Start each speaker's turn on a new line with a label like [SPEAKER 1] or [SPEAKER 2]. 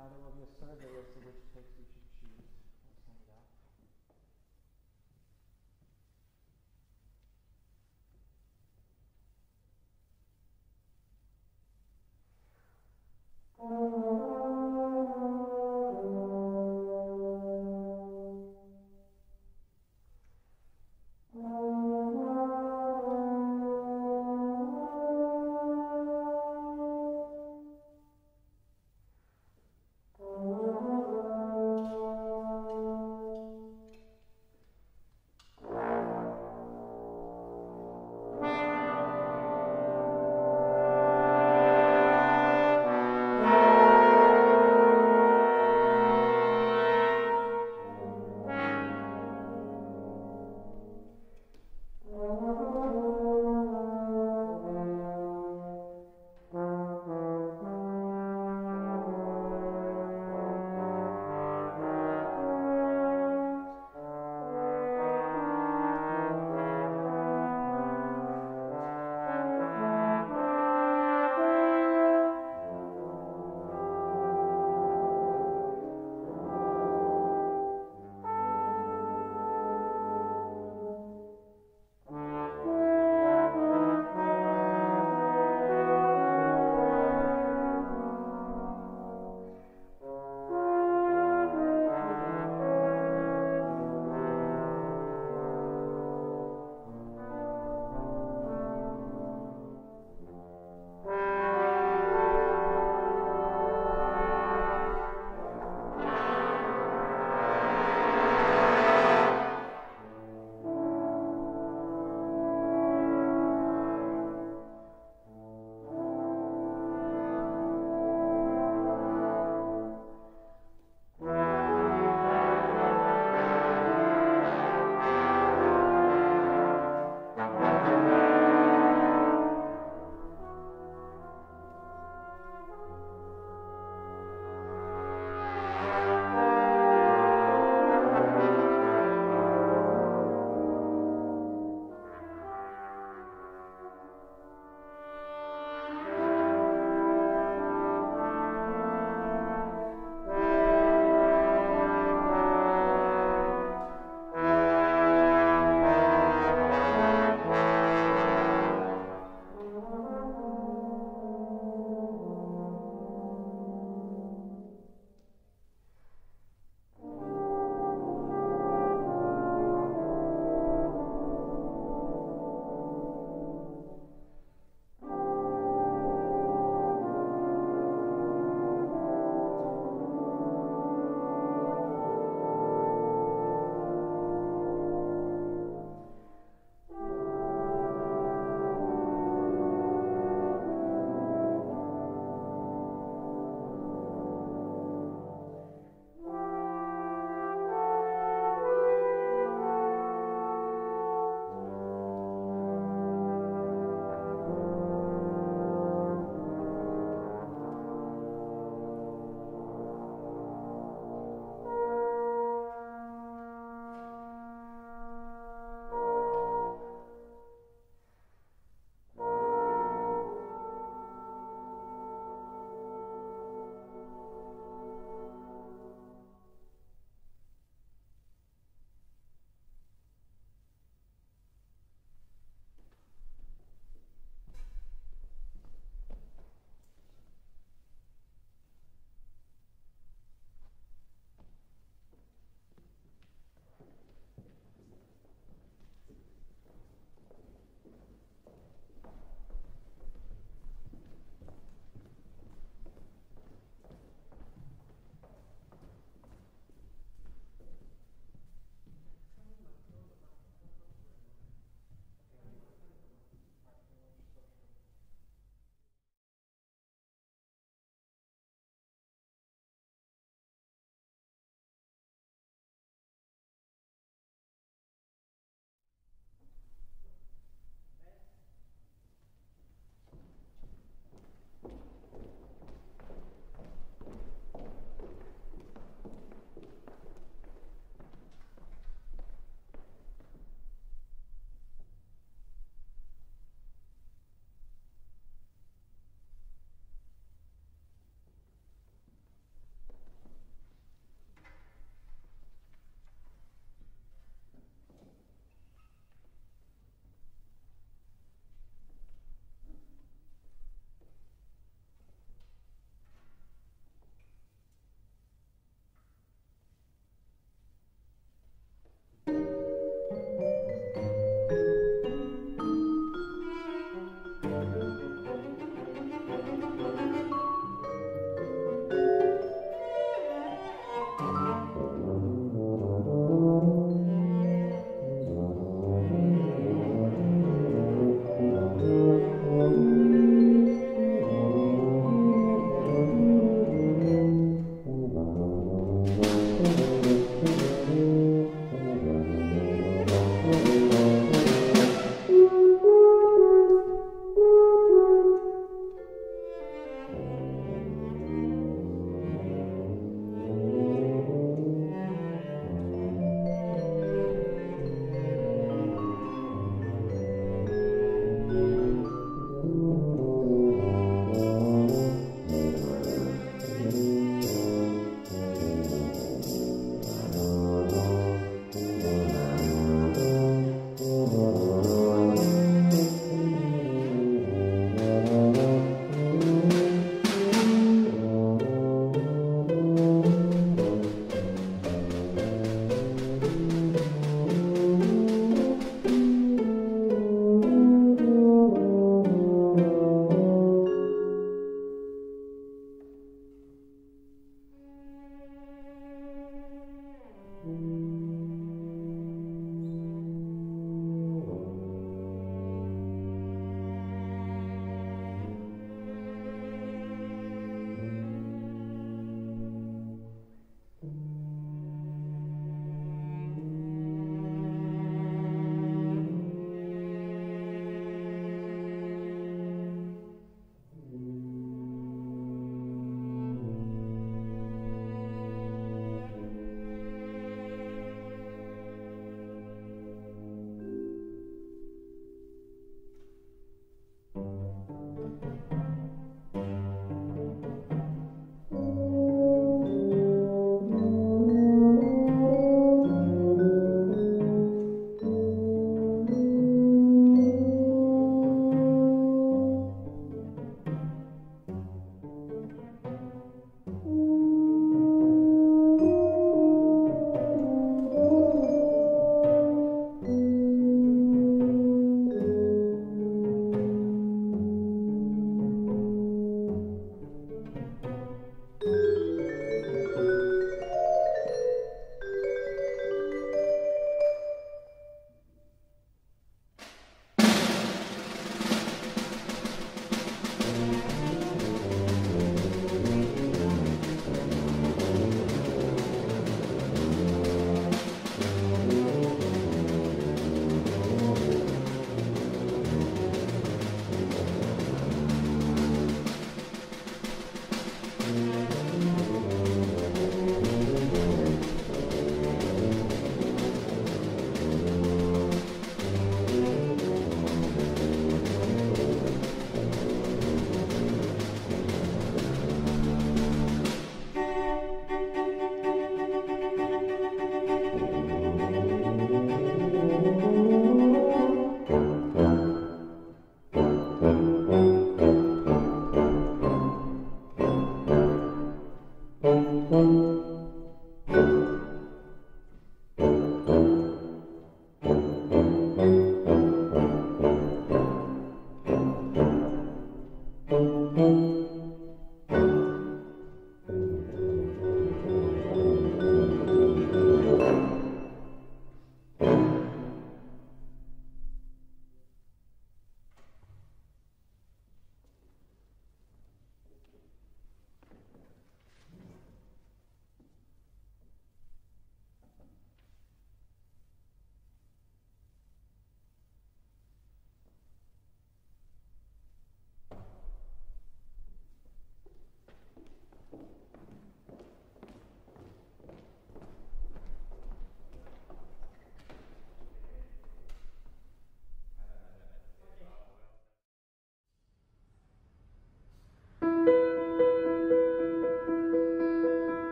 [SPEAKER 1] now there will be a survey as to which text you should choose.